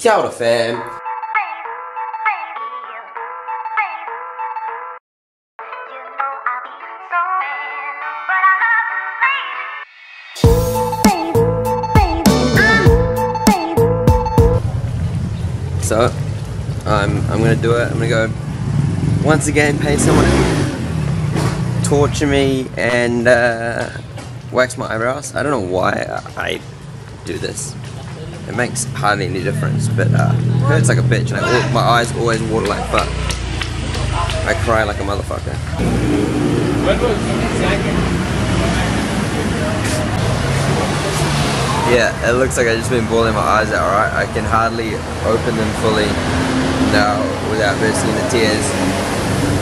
Kia ora fam. So, I'm, I'm gonna do it. I'm gonna go once again pay someone to torture me and uh, wax my eyebrows. I don't know why I do this. It makes hardly any difference, but uh, it hurts like a bitch. And I, my eyes always water like fuck. I cry like a motherfucker. Yeah, it looks like I just been bawling my eyes out, right? I can hardly open them fully now without bursting into tears.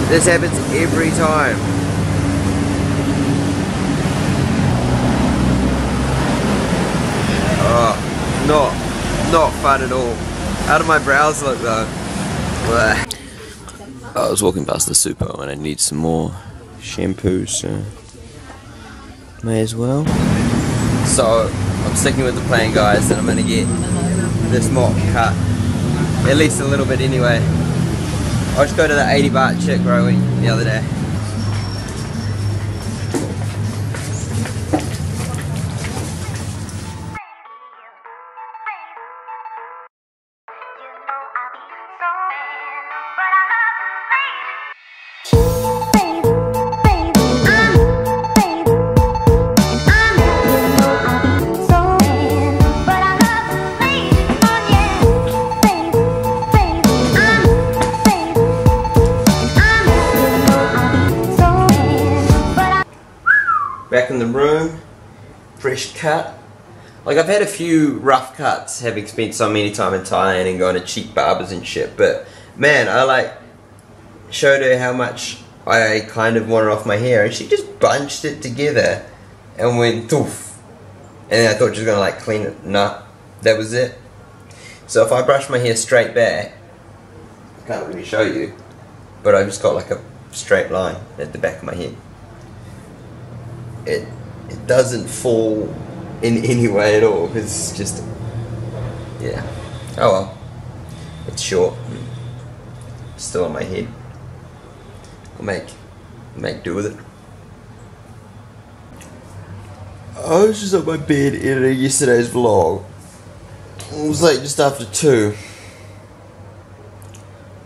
This happens every time. Oh, not, not fun at all. How do my brows look though? Blech. I was walking past the super and I need some more shampoo, so may as well. So I'm sticking with the plan, guys, and I'm gonna get this mop cut at least a little bit anyway. I just go to the 80 baht chick growing the other day. Cut. Like I've had a few rough cuts, having spent so many time in Thailand and going to cheap barbers and shit. But man, I like showed her how much I kind of wanted off my hair, and she just bunched it together and went toof. And I thought she was gonna like clean it. Nah, that was it. So if I brush my hair straight back, I can't really show you, but I've just got like a straight line at the back of my head. It it doesn't fall in any way at all. Because it's just yeah. Oh well, it's short. Still on my head. I'll make make do with it. I was just on my bed editing yesterday's vlog. It was like just after two.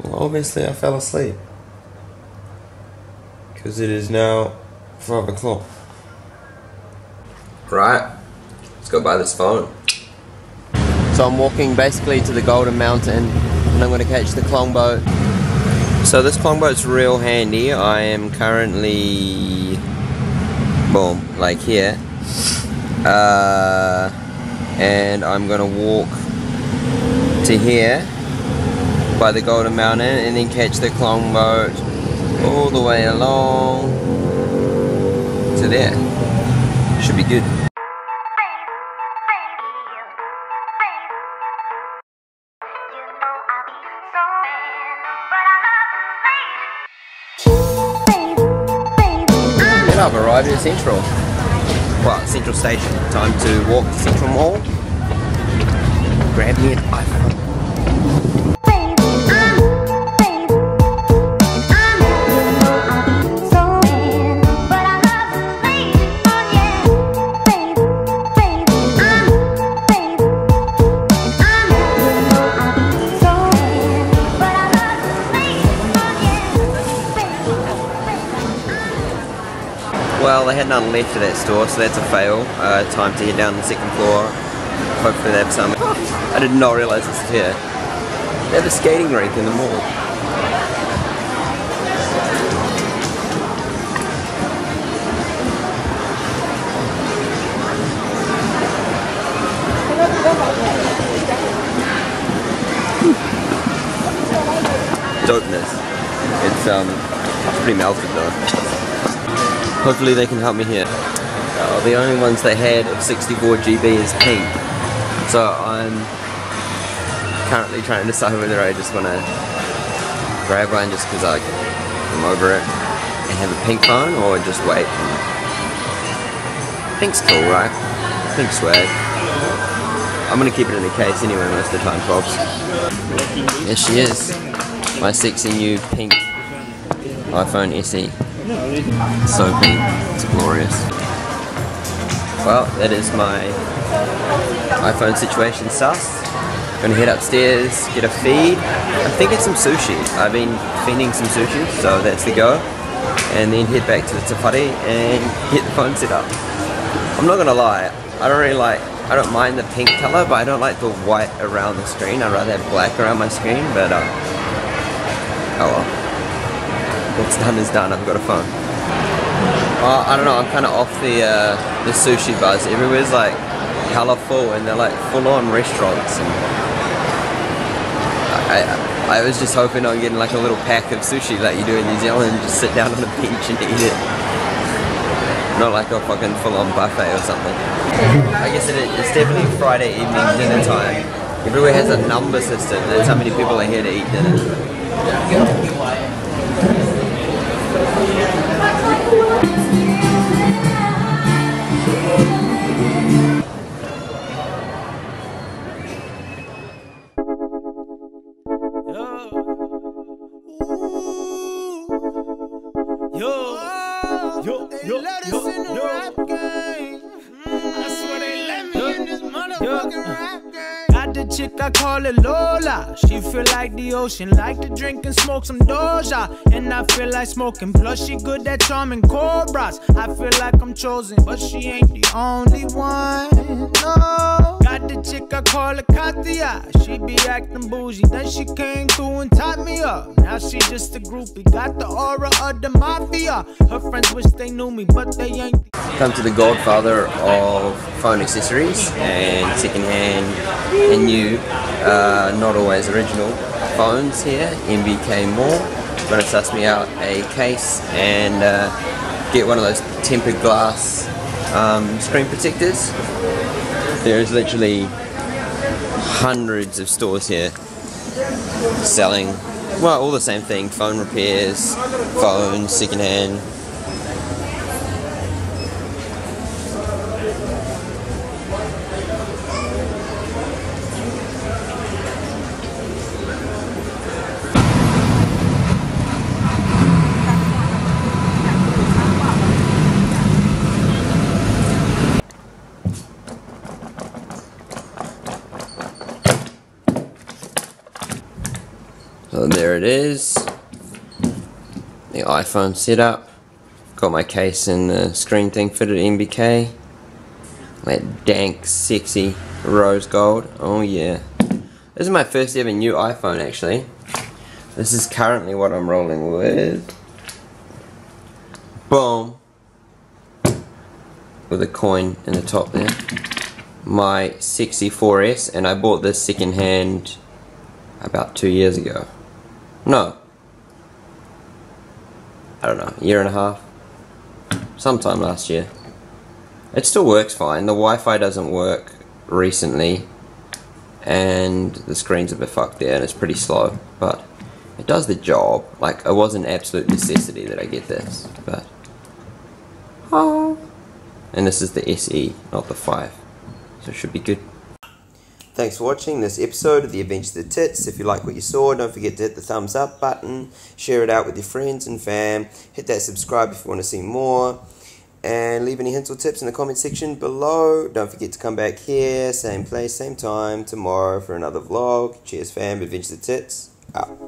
Well, obviously I fell asleep. Because it is now five o'clock. Right, go buy this phone. So I'm walking basically to the Golden Mountain and I'm going to catch the Klong boat. So this Klong boat's real handy. I am currently, boom, like here. Uh, and I'm going to walk to here by the Golden Mountain and then catch the Klong boat all the way along to there. Should be good. I've arrived at Central. Well, Central Station. Time to walk to Central Mall. Grab me an Well, they had none left at that store, so that's a fail. Uh, time to head down the second floor. Hopefully they have some. I did not realise this was here. They have a skating rink in the mall. Dopeness. It's um, it's pretty melted though. Hopefully they can help me here. Uh, the only ones they had of 64 GB is pink. So I'm currently trying to decide whether I just want to grab one just because I'm over it and have a pink phone or just wait. Pink's cool, right? Pink swag. I'm gonna keep it in the case anyway most of the time, folks. There she is. My sexy new pink iPhone SE. So pink. It's glorious. Well, that is my iPhone situation sus. Gonna head upstairs, get a feed. I'm thinking some sushi. I've been feeding some sushi, so that's the go. And then head back to the Tawhare and get the phone set up. I'm not gonna lie, I don't really like, I don't mind the pink color, but I don't like the white around the screen. I'd rather have black around my screen, but uh, oh well. What's done is done, I've got a phone. I don't know, I'm kind of off the, uh, the sushi buzz. Everywhere's like colourful and they're like full-on restaurants. And I, I was just hoping on getting like a little pack of sushi like you do in New Zealand and just sit down on a bench and eat it. Not like a fucking full-on buffet or something. I guess it it's definitely Friday evening dinner time. Everywhere has a number system. That's how many people are here to eat dinner. Yo, yo, yo, yo. Chick I call it Lola. She feel like the ocean, like to drink and smoke some Doja. And I feel like smoking. Plus she good at charming cobras. I feel like I'm chosen, but she ain't the only one. No. Got the chick I call her Katia. She be acting bougie. Then she came through and tied me up. Now she just a groupie. Got the aura of the mafia. Her friends wish they knew me, but they ain't. Come to the godfather of phone accessories and secondhand and new, uh, not always original phones here, MBK Mall. Gonna suss me out a case and uh, get one of those tempered glass um, screen protectors. There's literally hundreds of stores here selling, well, all the same thing, phone repairs, phones, secondhand, So there it is. The iPhone setup. Got my case and the screen thing fitted MBK. That dank, sexy rose gold. Oh yeah. This is my first ever new iPhone actually. This is currently what I'm rolling with. Boom. With a coin in the top there. My 64S and I bought this second hand about two years ago. No. I don't know, year and a half. Sometime last year. It still works fine. The Wi-Fi doesn't work recently. And the screen's a bit fucked there and it's pretty slow. But it does the job. Like, it was an absolute necessity that I get this. But... Oh. And this is the SE, not the 5. So it should be good. Thanks for watching this episode of The Adventures of the Tits. If you like what you saw, don't forget to hit the thumbs up button, share it out with your friends and fam, hit that subscribe if you want to see more, and leave any hints or tips in the comment section below. Don't forget to come back here, same place, same time, tomorrow for another vlog. Cheers fam, Adventures of the Tits, out.